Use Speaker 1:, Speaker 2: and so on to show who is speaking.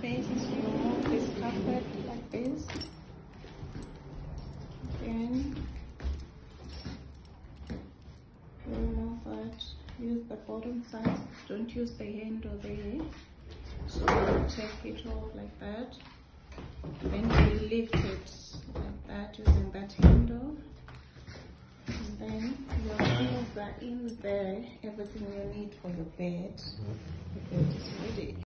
Speaker 1: face is remove this covered like this. Then remove that. Use the bottom side. Don't use the end or the head. So take it off like that. Then you lift it like that using that handle. And then your move are in there. Everything you need for the bed. Mm-hmm. Okay.